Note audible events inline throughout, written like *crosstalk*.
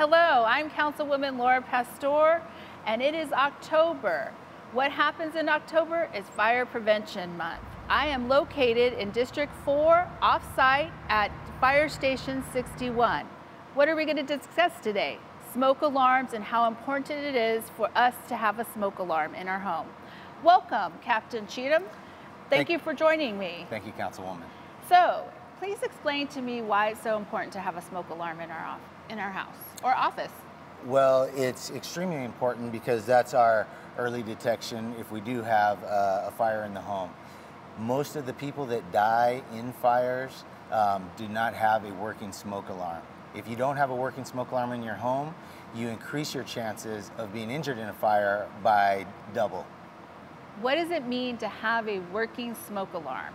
Hello, I'm Councilwoman Laura Pastor, and it is October. What happens in October is Fire Prevention Month. I am located in District 4, off-site at Fire Station 61. What are we going to discuss today? Smoke alarms and how important it is for us to have a smoke alarm in our home. Welcome, Captain Cheatham. Thank, Thank you for joining me. Thank you, Councilwoman. So, please explain to me why it's so important to have a smoke alarm in our, in our house or office. Well, it's extremely important because that's our early detection if we do have uh, a fire in the home. Most of the people that die in fires um, do not have a working smoke alarm. If you don't have a working smoke alarm in your home, you increase your chances of being injured in a fire by double. What does it mean to have a working smoke alarm?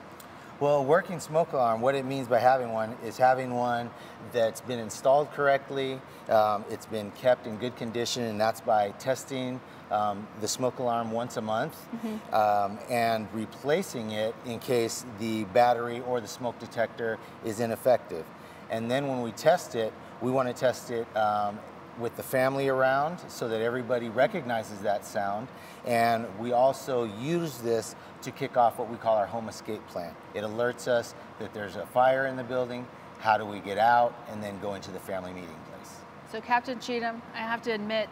Well, working smoke alarm, what it means by having one is having one that's been installed correctly, um, it's been kept in good condition, and that's by testing um, the smoke alarm once a month mm -hmm. um, and replacing it in case the battery or the smoke detector is ineffective. And then when we test it, we want to test it um, with the family around so that everybody recognizes that sound. And we also use this to kick off what we call our home escape plan. It alerts us that there's a fire in the building, how do we get out, and then go into the family meeting place. So Captain Cheatham, I have to admit,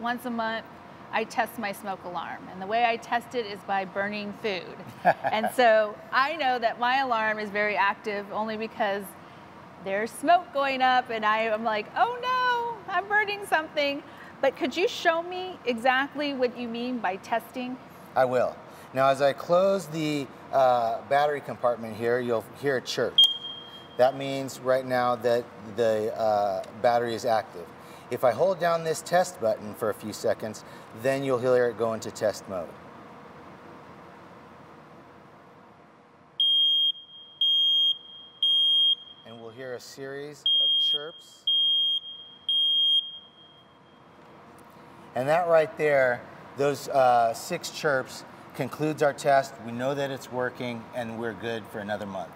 once a month, I test my smoke alarm. And the way I test it is by burning food. *laughs* and so I know that my alarm is very active only because there's smoke going up and I am like, oh no, I'm burning something. But could you show me exactly what you mean by testing? I will. Now as I close the uh, battery compartment here, you'll hear a chirp. That means right now that the uh, battery is active. If I hold down this test button for a few seconds, then you'll hear it go into test mode. And we'll hear a series of chirps. And that right there, those uh, six chirps concludes our test. We know that it's working and we're good for another month.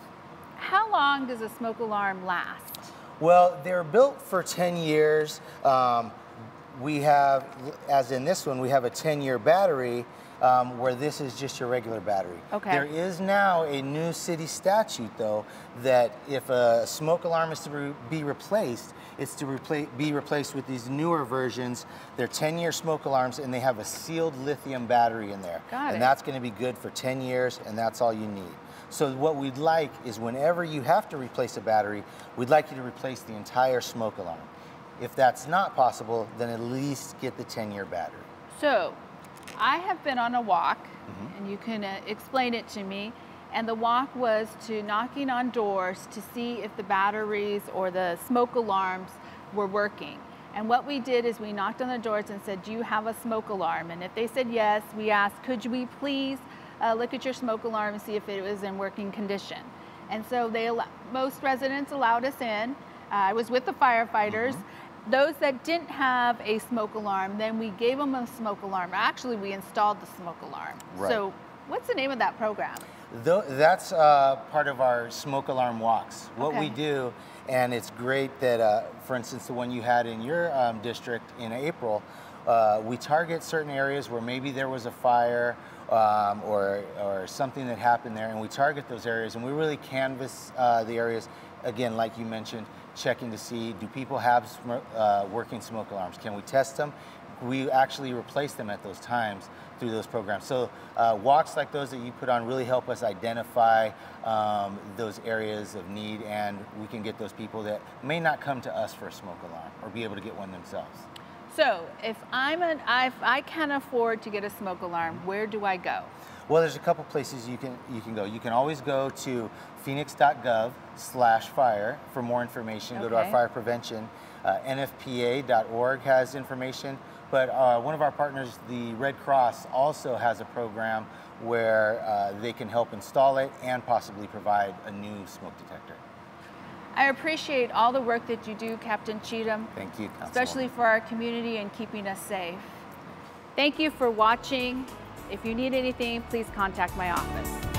How long does a smoke alarm last? Well, they're built for 10 years. Um, we have, as in this one, we have a 10-year battery um, where this is just your regular battery. Okay. There is now a new city statute, though, that if a smoke alarm is to re be replaced, it's to repla be replaced with these newer versions. They're 10-year smoke alarms, and they have a sealed lithium battery in there. Got and it. that's going to be good for 10 years, and that's all you need. So what we'd like is whenever you have to replace a battery, we'd like you to replace the entire smoke alarm. If that's not possible, then at least get the 10-year battery. So I have been on a walk, mm -hmm. and you can uh, explain it to me, and the walk was to knocking on doors to see if the batteries or the smoke alarms were working. And what we did is we knocked on the doors and said, do you have a smoke alarm? And if they said yes, we asked, could we please uh, look at your smoke alarm and see if it was in working condition. And so they most residents allowed us in. Uh, I was with the firefighters. Mm -hmm. Those that didn't have a smoke alarm, then we gave them a smoke alarm. Actually, we installed the smoke alarm. Right. So what's the name of that program? that's uh, part of our smoke alarm walks. What okay. we do, and it's great that, uh, for instance, the one you had in your um, district in April, uh, we target certain areas where maybe there was a fire um, or, or something that happened there, and we target those areas, and we really canvas uh, the areas, again, like you mentioned, checking to see, do people have sm uh, working smoke alarms? Can we test them? We actually replace them at those times through those programs. So uh, walks like those that you put on really help us identify um, those areas of need, and we can get those people that may not come to us for a smoke alarm or be able to get one themselves. So if I'm an, if I can afford to get a smoke alarm, where do I go? Well, there's a couple places you can you can go. You can always go to phoenix.gov slash fire for more information. Okay. Go to our fire prevention. Uh, NFPA.org has information, but uh, one of our partners, the Red Cross, also has a program where uh, they can help install it and possibly provide a new smoke detector. I appreciate all the work that you do, Captain Cheatham. Thank you, Especially for our community and keeping us safe. Thank you for watching. If you need anything, please contact my office.